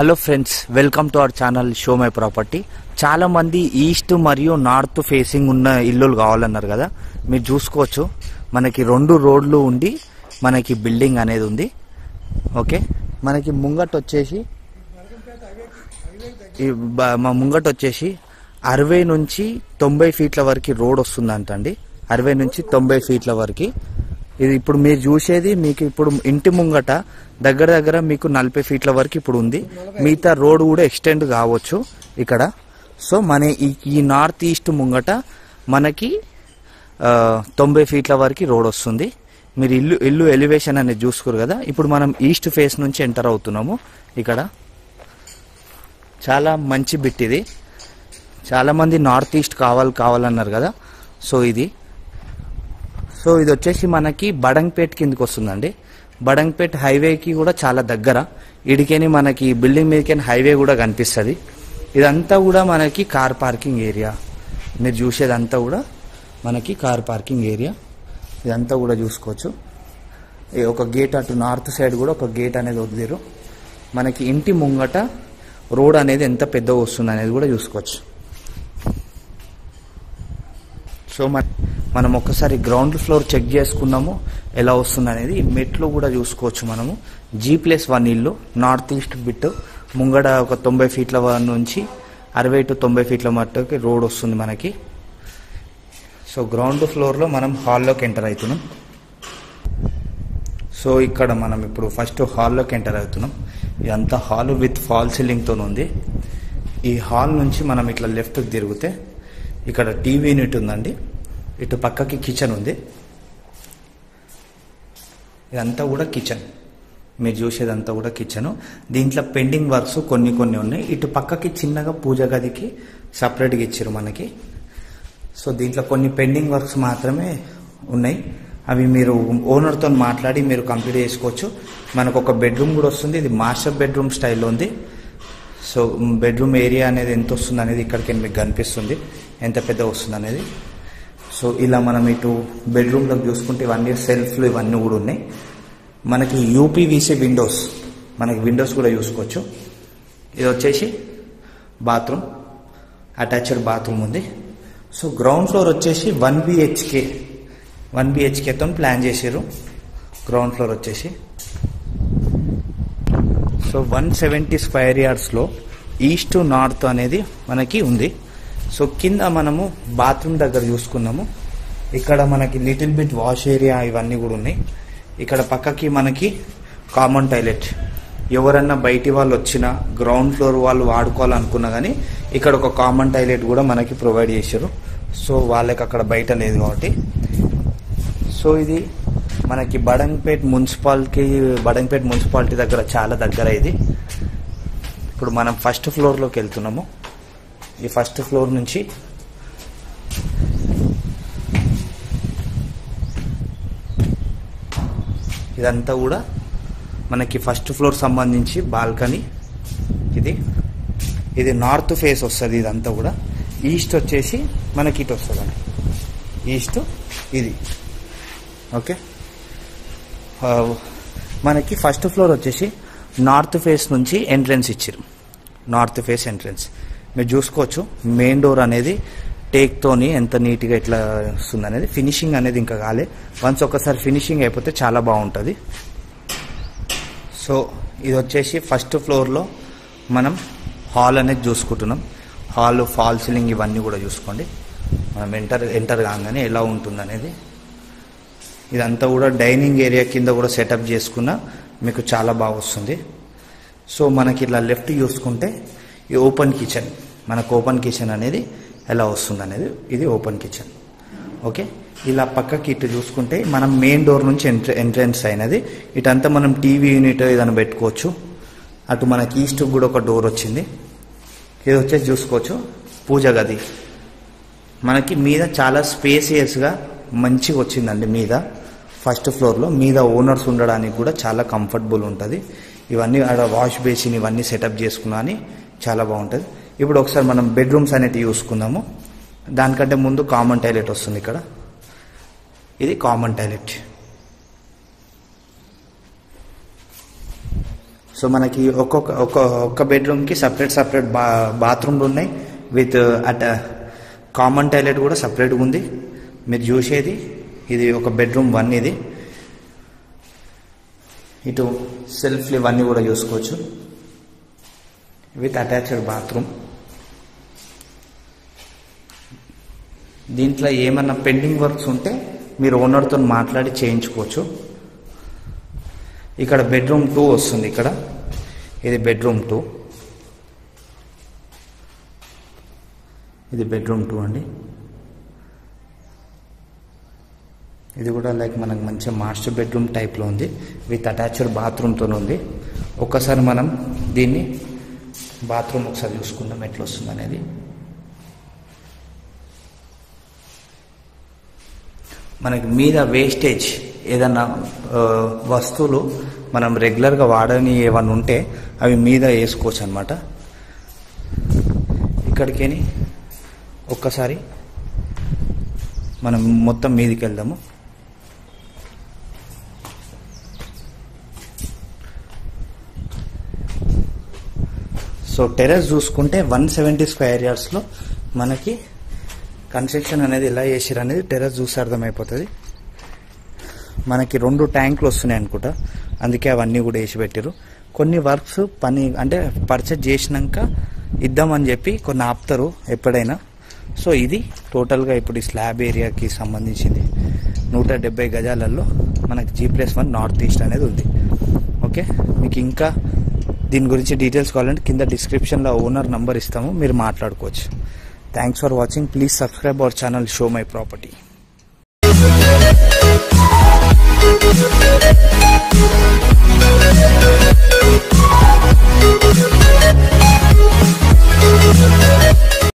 Hello friends welcome to our channel show my property చాలా మంది east మరియు north facing ఉన్న ఇల్లులు కావాలన్నారు కదా. మీరు చూసుకోవచ్చు. మనకి రెండు రోడ్లు ఉండి మనకి బిల్డింగ్ అనేది ఉంది. ఓకే మనకి ముంగట్ వచ్చేసి మా ముంగట్ వచ్చేసి అరవై నుంచి తొంభై ఫీట్ల వరకు రోడ్ వస్తుందంటండి. అరవై నుంచి తొంభై ఫీట్ల వరకు. ఇది ఇప్పుడు మీరు చూసేది మీకు ఇప్పుడు ఇంటి ముంగట దగ్గర దగ్గర మీకు నలభై ఫీట్ల వరకు ఇప్పుడు ఉంది. మిగతా రోడ్ కూడా ఎక్స్టెండ్ కావచ్చు ఇక్కడ. సో మన ఈ- ఈ నార్త్ ఈస్ట్ ముంగట మనకి తొంభై ఫీట్ల వరకు రోడ్ వస్తుంది. మీరు ఇల్లు ఇల్లు ఎలివేషన్ అనేది చూసుకోరు కదా. ఇప్పుడు మనం ఈస్ట్ ఫేస్ నుంచి ఎంటర్ అవుతున్నాము ఇక్కడ. చాలా మంచి బిట్ ఇది. చాలామంది నార్త్ ఈస్ట్ కావాలి కావాలన్నారు కదా. సో ఇది. సో ఇది వచ్చేసి మనకి బడంగ్పేట్ కిందకి వస్తుందండి. బడంగ్పేట్ హైవేకి కూడా చాలా దగ్గర. ఇడికేని మనకి బిల్డింగ్ మీదకేని హైవే కూడా కనిపిస్తుంది. ఇదంతా కూడా మనకి కార్ పార్కింగ్ ఏరియా. మీరు చూసేదంతా కూడా మనకి కార్ పార్కింగ్ ఏరియా. ఇదంతా కూడా చూసుకోవచ్చు. ఒక గేట్ అటు నార్త్ సైడ్ కూడా ఒక గేట్ అనేది వదిలేరు. మనకి ఇంటి ముంగట రోడ్ అనేది ఎంత పెద్దగా వస్తుంది అనేది కూడా చూసుకోవచ్చు. సో మన మనం ఒకసారి గ్రౌండ్ ఫ్లోర్ చెక్ చేసుకున్నాము ఎలా వస్తుంది అనేది మెట్లు కూడా చూసుకోవచ్చు మనము. జీ ప్లస్ వన్ ఇల్లు నార్త్ ఈస్ట్ బిట్ ముంగడ ఒక తొంభై ఫీట్ల నుంచి అరవై టు తొంభై ఫీట్ల మట్టుకి రోడ్ వస్తుంది మనకి. సో గ్రౌండ్ ఫ్లోర్లో మనం హాల్లోకి ఎంటర్ అవుతున్నాం. సో ఇక్కడ మనం ఇప్పుడు ఫస్ట్ హాల్లోకి ఎంటర్ అవుతున్నాం. ఇదంతా హాల్ విత్ ఫాల్ సీలింగ్తో ఉంది. ఈ హాల్ నుంచి మనం ఇట్లా లెఫ్ట్కి తిరిగితే ఇక్కడ టీవీ యూనిట్ ఉందండి. ఇటు పక్కకి కిచెన్ ఉంది. ఇదంతా కూడా కిచెన్. మీరు చూసేదంతా కూడా కిచెన్. దీంట్లో పెండింగ్ వర్క్స్ కొన్ని కొన్ని ఉన్నాయి. ఇటు పక్కకి చిన్నగా పూజ గదికి సపరేట్గా ఇచ్చారు మనకి. సో దీంట్లో కొన్ని పెండింగ్ వర్క్స్ మాత్రమే ఉన్నాయి. అవి మీరు ఓనర్తో మాట్లాడి మీరు కంప్లీట్ చేసుకోవచ్చు. మనకు ఒక బెడ్రూమ్ కూడా వస్తుంది. ఇది మాస్టర్ బెడ్రూమ్ స్టైల్లో ఉంది. సో బెడ్రూమ్ ఏరియా అనేది ఎంత వస్తుంది అనేది ఇక్కడికి మీకు కనిపిస్తుంది. ఎంత పెద్ద వస్తుంది అనేది. సో ఇలా మనం ఇటు బెడ్రూమ్లోకి చూసుకుంటే ఇవన్నీ సెల్ఫ్లు ఇవన్నీ కూడా ఉన్నాయి. మనకి యూపీవీసీ విండోస్ మనకి విండోస్ కూడా చూసుకోవచ్చు ఇది వచ్చేసి బాత్రూమ్ అటాచ్డ్ బాత్రూమ్ ఉంది. సో గ్రౌండ్ ఫ్లోర్ వచ్చేసి వన్ బిహెచ్కే వన్ బిహెచ్కేతో ప్లాన్ చేశారు గ్రౌండ్ ఫ్లోర్ వచ్చేసి. సో వన్ సెవెంటీ స్క్వైర్ యార్డ్స్లో ఈస్ట్ నార్త్ అనేది మనకి ఉంది. సో కింద మనము బాత్రూమ్ దగ్గర చూసుకున్నాము. ఇక్కడ మనకి లిటిల్ బిట్ వాష్ ఏరియా ఇవన్నీ కూడా ఉన్నాయి. ఇక్కడ పక్కకి మనకి కామన్ టాయిలెట్. ఎవరన్నా బయటి వాళ్ళు వచ్చినా గ్రౌండ్ ఫ్లోర్ వాళ్ళు వాడుకోవాలనుకున్నా కానీ ఇక్కడ ఒక కామన్ టాయిలెట్ కూడా మనకి ప్రొవైడ్ చేశారు. సో వాళ్ళకి అక్కడ బయట లేదు కాబట్టి. సో ఇది మనకి బడంగ్పేట్ మున్సిపాలిటీ బడంగ్పేట్ మున్సిపాలిటీ దగ్గర చాలా దగ్గర ఇది. ఇప్పుడు మనం ఫస్ట్ ఫ్లోర్లోకి వెళ్తున్నాము. ఈ ఫస్ట్ ఫ్లోర్ నుంచి. ఇదంతా కూడా మనకి ఫస్ట్ ఫ్లోర్ సంబంధించి బాల్కనీ. ఇది. ఇది నార్త్ ఫేస్ వస్తుంది ఇదంతా కూడా. ఈస్ట్ వచ్చేసి మనకి ఇటు వస్తుందండి. ఈస్ట్ ఇది. ఓకే? మనకి ఫస్ట్ ఫ్లోర్ వచ్చేసి నార్త్ ఫేస్ నుంచి ఎంట్రన్స్ ఇచ్చారు నార్త్ ఫేస్ ఎంట్రన్స్. మీరు చూసుకోవచ్చు. మెయిన్ డోర్ అనేది టేక్తోని ఎంత నీట్గా ఎట్లా వస్తుంది అనేది ఫినిషింగ్ అనేది ఇంకా కాలే. వన్స్ ఒకసారి ఫినిషింగ్ అయిపోతే చాలా బాగుంటుంది. సో ఇది వచ్చేసి ఫస్ట్ ఫ్లోర్లో మనం హాల్ అనేది చూసుకుంటున్నాం. హాల్ ఫాల్ సీలింగ్ ఇవన్నీ కూడా చూసుకోండి. మనం ఎంటర్ ఎంటర్ కాగానే ఎలా ఉంటుంది అనేది. ఇదంతా కూడా డైనింగ్ ఏరియా కింద కూడా సెటప్ చేసుకున్న మీకు చాలా బాగా వస్తుంది. సో మనకి ఇలా లెఫ్ట్ చూసుకుంటే ఈ ఓపెన్ కిచెన్ మనకు ఓపెన్ కిచెన్ అనేది ఎలా వస్తుంది అనేది ఇది ఓపెన్ కిచెన్ ఓకే ఇలా పక్కకి ఇటు చూసుకుంటే మనం మెయిన్ డోర్ నుంచి ఎంట్ర ఎంట్రన్స్ అయినది. ఇటంతా మనం టీవీ యూనిట్ ఏదైనా పెట్టుకోవచ్చు. అటు మనకి ఈస్ట్ కూడా ఒక డోర్ వచ్చింది. ఇది వచ్చేసి చూసుకోవచ్చు. పూజ గది. మనకి మీద చాలా స్పేసియస్గా మంచిగా వచ్చిందండి మీద. ఫస్ట్ ఫ్లోర్లో మీద ఓనర్స్ ఉండడానికి కూడా చాలా కంఫర్టబుల్ ఉంటుంది. ఇవన్నీ ఆడ వాష్ బేసిన్ ఇవన్నీ సెటప్ చేసుకున్నా అని చాలా బాగుంటుంది. ఇప్పుడు ఒకసారి మనం బెడ్రూమ్స్ అనేటివి చూసుకుందాము. దానికంటే ముందు కామన్ టాయిలెట్ వస్తుంది ఇక్కడ. ఇది కామన్ టాయిలెట్ సో మనకి ఒక్కొక్క ఒక్క ఒక్క బెడ్రూమ్కి సపరేట్ సపరేట్ బా బాత్రూమ్లు ఉన్నాయి. విత్ అట్ కామన్ టాయిలెట్ కూడా సపరేట్గా ఉంది. మీరు చూసేది. ఇది ఒక బెడ్రూమ్ వన్ ఇది. ఇటు సెల్ఫ్లు ఇవన్నీ కూడా చూసుకోవచ్చు. విత్ అటాచ్డ్ బాత్రూమ్ దీంట్లో ఏమన్నా పెండింగ్ వర్క్స్ ఉంటే మీరు ఓనర్తో మాట్లాడి చేయించుకోవచ్చు. ఇక్కడ బెడ్రూమ్ టూ వస్తుంది ఇక్కడ. ఇది బెడ్రూమ్ టూ. ఇది బెడ్రూమ్ టూ అండి. ఇది కూడా లైక్ మనకు మంచిగా మాస్టర్ బెడ్రూమ్ టైప్లో ఉంది. విత్ అటాచ్డ్ బాత్రూమ్తో ఉంది. ఒక్కసారి మనం దీన్ని బాత్రూమ్ ఒకసారి చూసుకుందాం ఎట్లా వస్తుంది అనేది మనకి మీద వేస్టేజ్ ఏదన్నా వస్తువులు మనం రెగ్యులర్గా వాడని ఏమన్నా ఉంటే అవి మీద వేసుకోవచ్చు అనమాట ఇక్కడికేని ఒక్కసారి మనం మొత్తం మీదికి వెళ్దాము సో టెర్రస్ చూసుకుంటే వన్ సెవెంటీ స్క్వేర్ యార్డ్స్లో మనకి కన్స్ట్రక్షన్ అనేది ఎలా చేసారు అనేది టెర్రస్ చూసి అర్థమైపోతుంది. మనకి రెండు ట్యాంకులు వస్తున్నాయి అనుకుంటా. అందుకే అవన్నీ కూడా వేసి పెట్టారు కొన్ని వర్క్స్ పని అంటే పర్చేజ్ చేసినాక ఇద్దామని చెప్పి కొన్ని ఆపుతారు ఎప్పుడైనా. సో ఇది టోటల్గా ఇప్పుడు ఈ స్లాబ్ ఏరియాకి సంబంధించింది. నూట డెబ్బై గజాలలో మనకి G plus one north east అనేది ఉంది. ఓకే? మీకు ఇంకా దీని గురించి డీటెయిల్స్ కావాలంటే కింద డిస్క్రిప్షన్లో ఓనర్ నంబర్ ఇస్తాము. మీరు మాట్లాడుకోవచ్చు. Thanks for watching. Please subscribe our channel Show My Property.